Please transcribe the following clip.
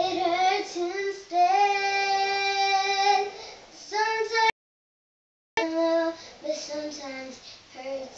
it hurts instead. Sometimes I love, but sometimes hurts.